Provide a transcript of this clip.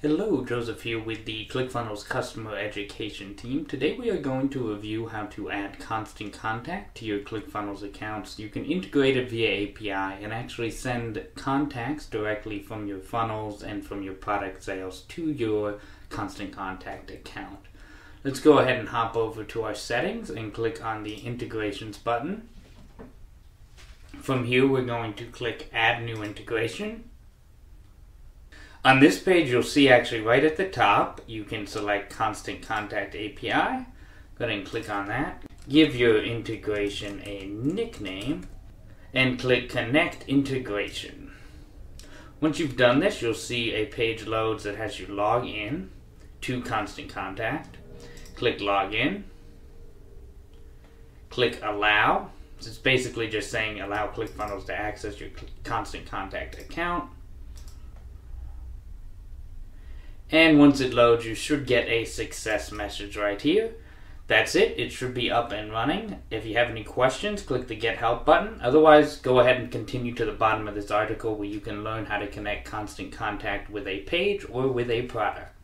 Hello, Joseph here with the ClickFunnels customer education team. Today we are going to review how to add constant contact to your ClickFunnels accounts. You can integrate it via API and actually send contacts directly from your funnels and from your product sales to your constant contact account. Let's go ahead and hop over to our settings and click on the integrations button. From here we're going to click add new integration on this page, you'll see actually right at the top, you can select Constant Contact API. Go ahead and click on that. Give your integration a nickname and click Connect Integration. Once you've done this, you'll see a page loads that has you log in to Constant Contact. Click Login. Click Allow. So it's basically just saying allow ClickFunnels to access your Constant Contact account. And once it loads, you should get a success message right here. That's it. It should be up and running. If you have any questions, click the Get Help button. Otherwise, go ahead and continue to the bottom of this article where you can learn how to connect constant contact with a page or with a product.